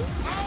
아!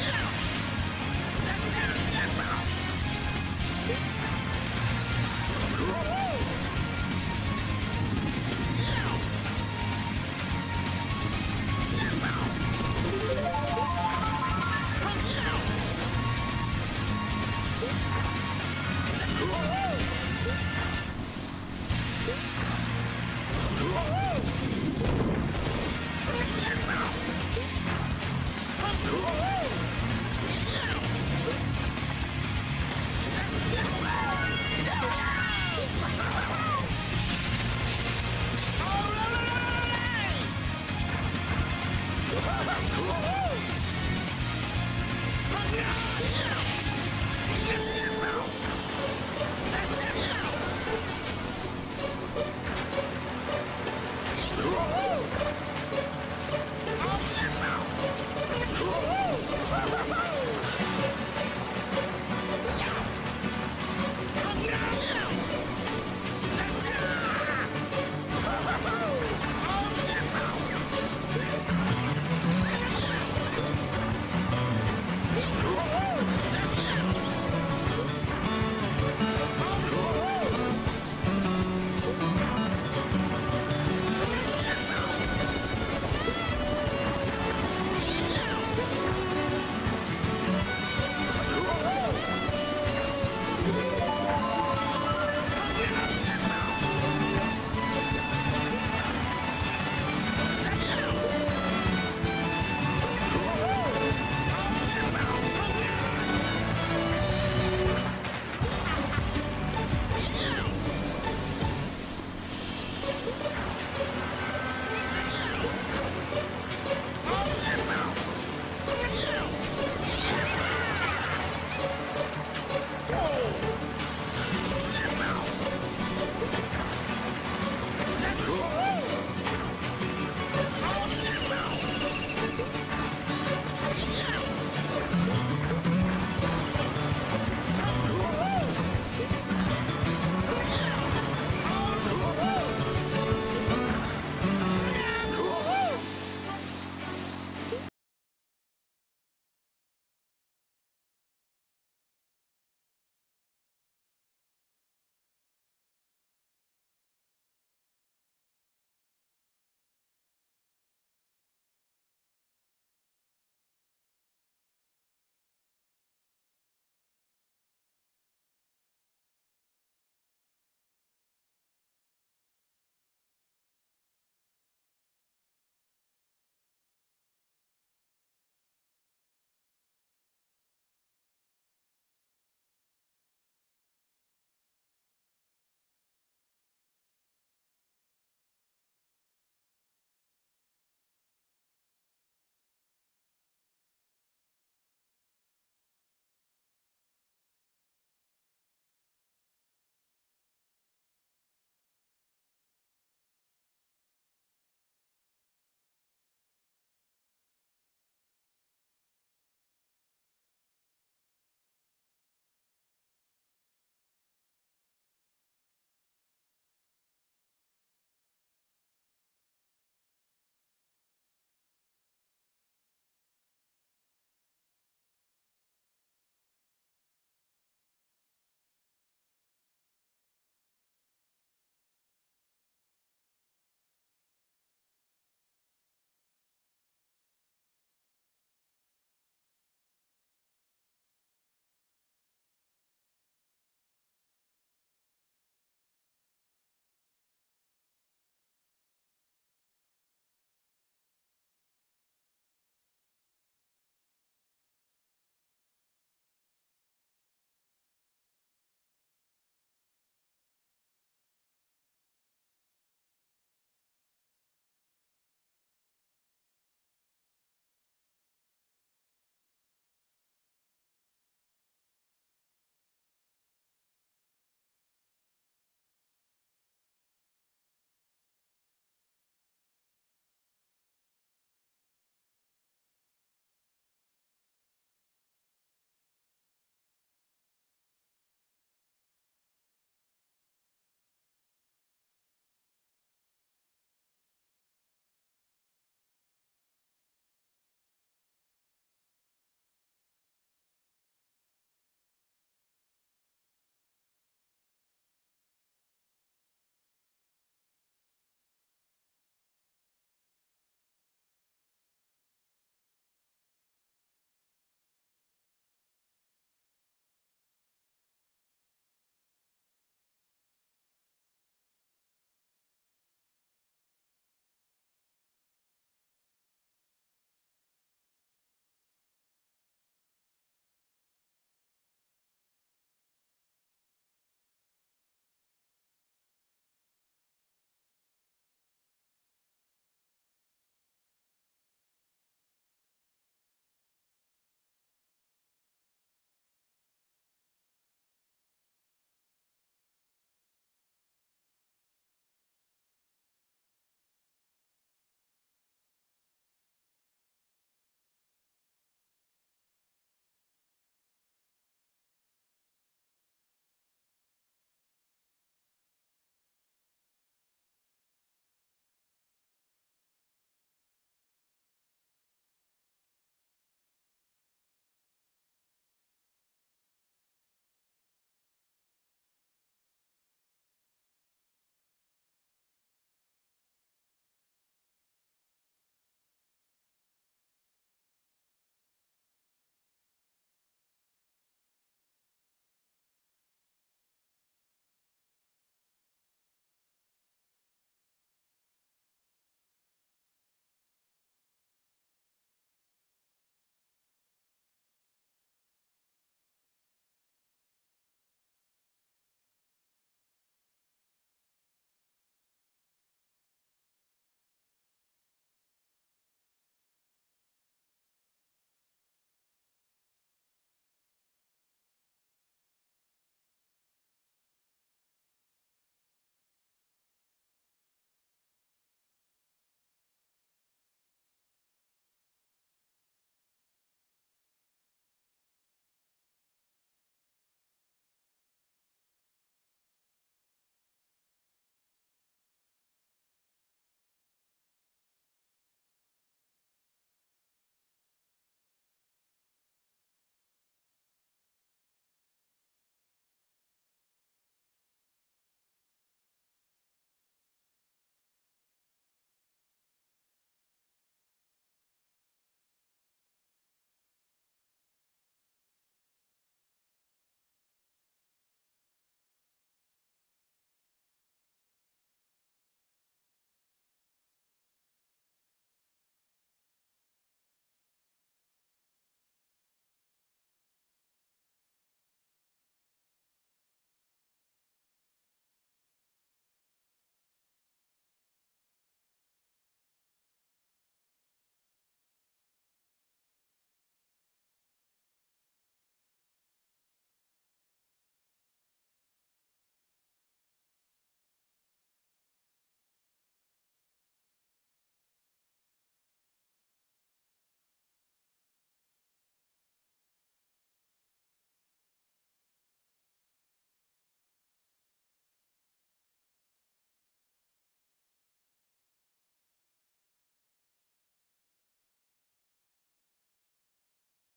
The sound